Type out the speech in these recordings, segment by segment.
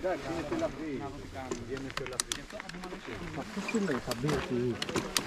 Dai, viene per la prima. Ma che sembra che fa bene?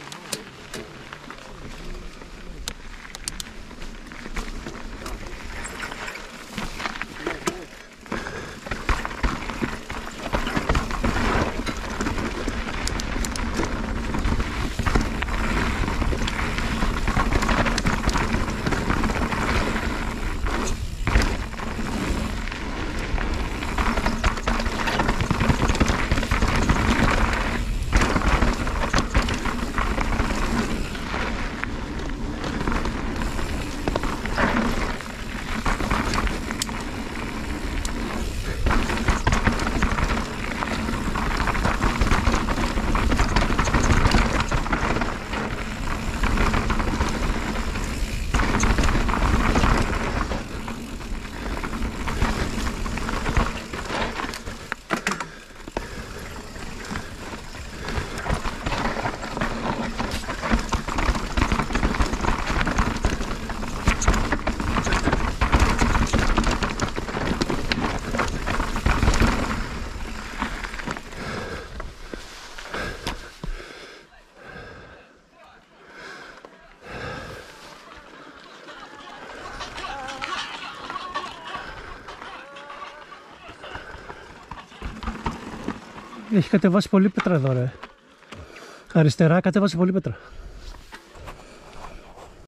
Έχει κατεβάσει πολύ πέτρα εδώ ρε. Αριστερά κατέβασε πολύ πέτρα.